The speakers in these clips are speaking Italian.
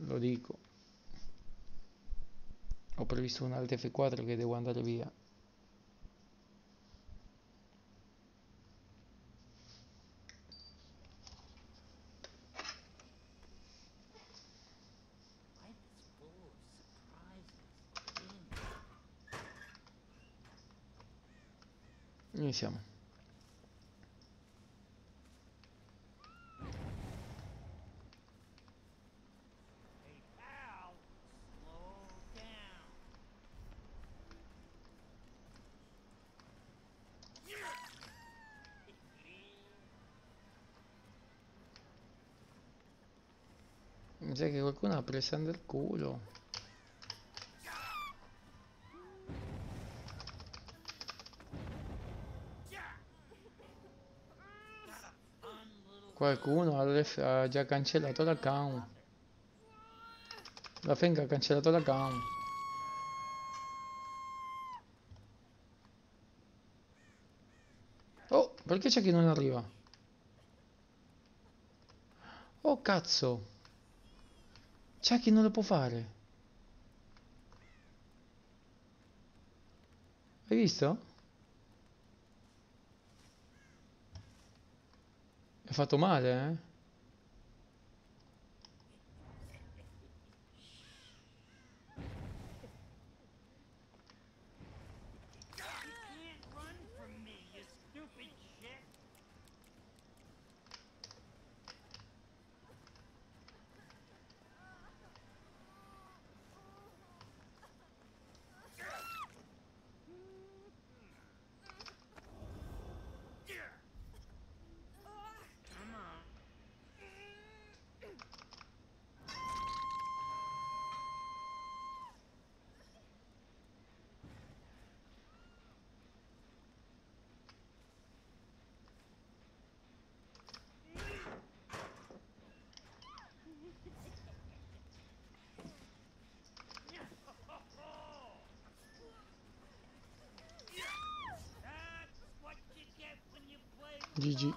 lo dico. Ho previsto un alt F4 che devo andare via. Is Sa che qualcuno ha preso del culo. Qualcuno ha già cancellato l'account. La Feng ha cancellato l'account. Oh, perché c'è chi non arriva? Oh cazzo! C'è chi non lo può fare. Hai visto? È fatto male, eh? Play GG.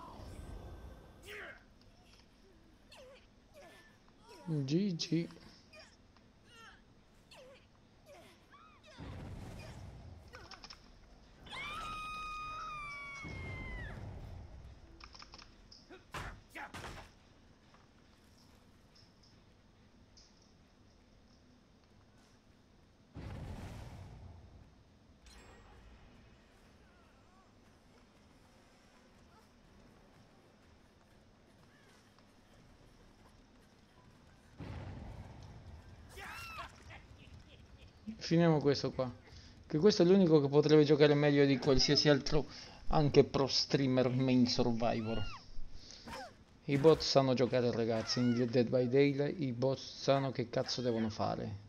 GG. Finiamo questo qua. Che questo è l'unico che potrebbe giocare meglio di qualsiasi altro, anche pro streamer main survivor. I bot sanno giocare ragazzi, in Dead by Daylight i bot sanno che cazzo devono fare.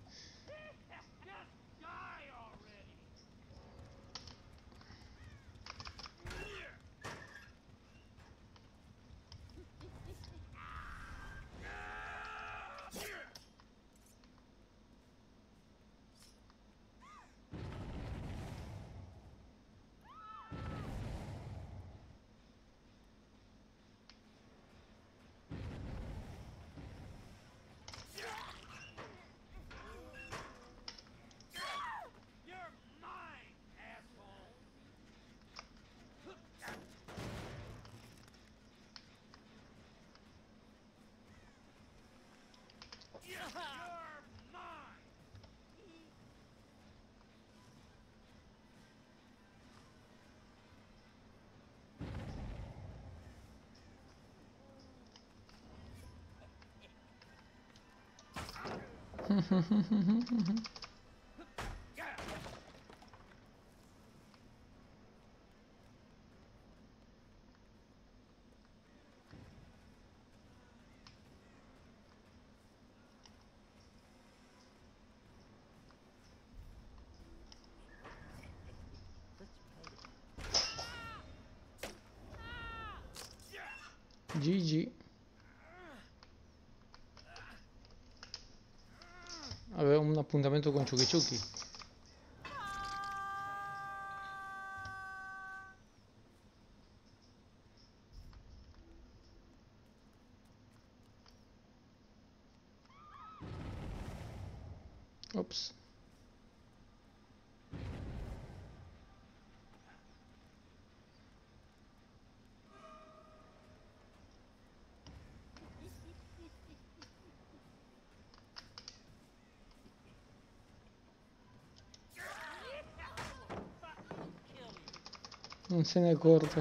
GG. Aveva un apuntamiento con Chucky Chucky. Ops. Non se ne accorge.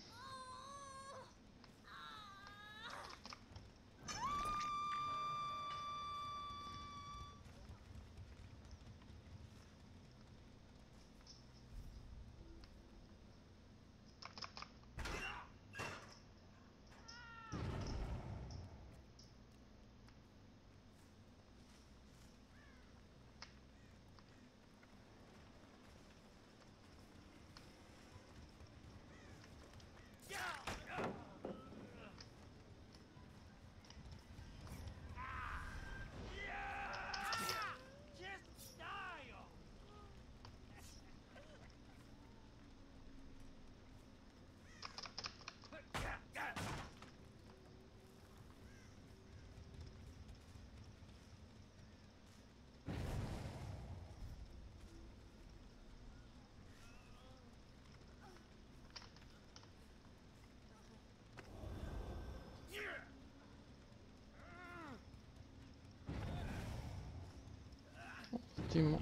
对吗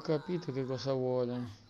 capito che cosa vuole.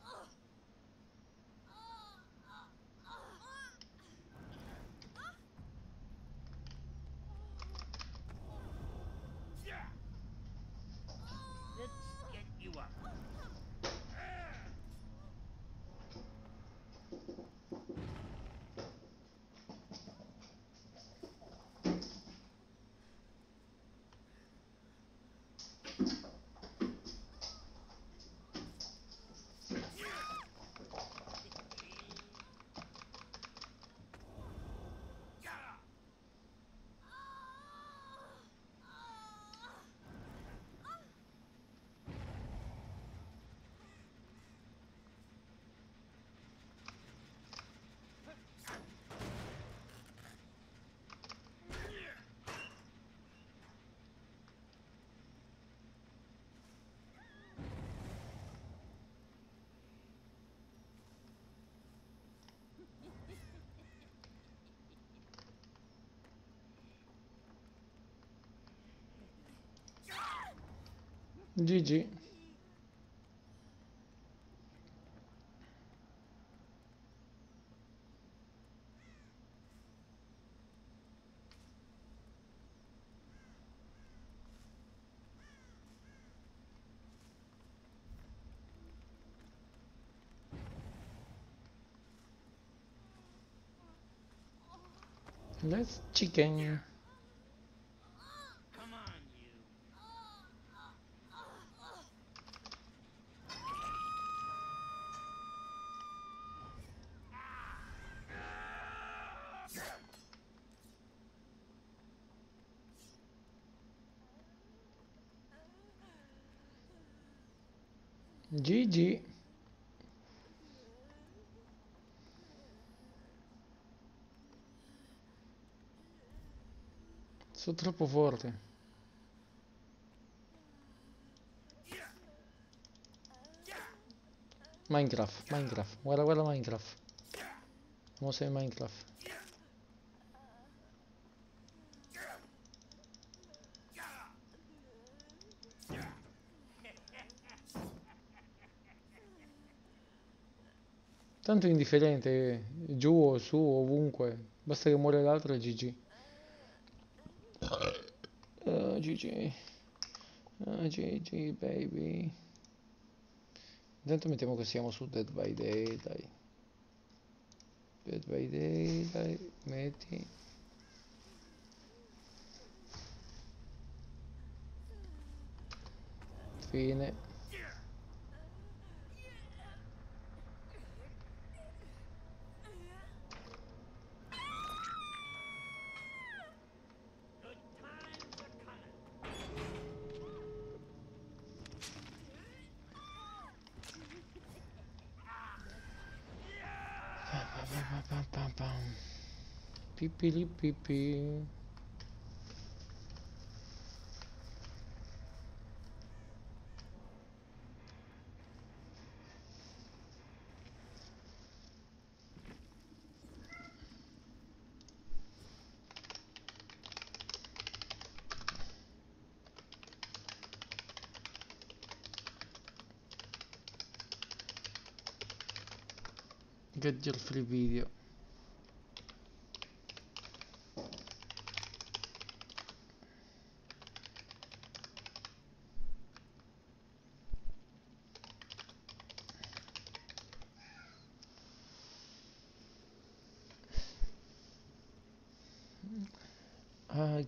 GG. Let's chicken. GG. Sono troppo forte. Minecraft, Minecraft, guarda, guarda Minecraft. Mo sei Minecraft. Tanto indifferente, giù o su, ovunque. Basta che muore l'altro e GG. GG. GG, baby. Intanto mettiamo che siamo su Dead by Day, dai. Dead by Day, dai, metti. Fine. Pipilipipi. Get your free video.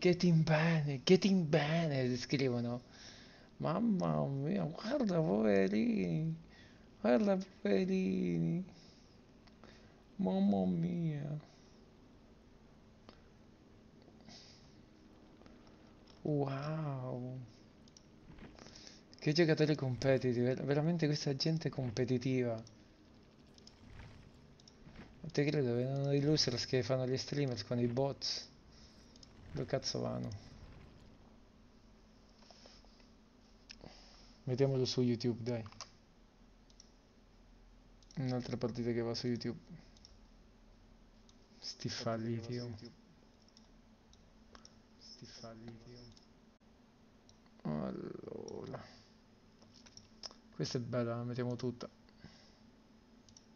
Getting bene, getting bene, scrivono. Mamma mia, guarda poverini, guarda poverini. Mamma mia. Wow. Che giocatori competitive, ver- veramente questa gente competitiva. Non te credo, vedono i losers che fanno gli streamers con i bots. Dove cazzo vanno? Mettiamolo su YouTube, dai. Un'altra partita che va su YouTube. Sti falliti, oh. Sti falliti, oh. Allora. Questa è bella, la mettiamo tutta.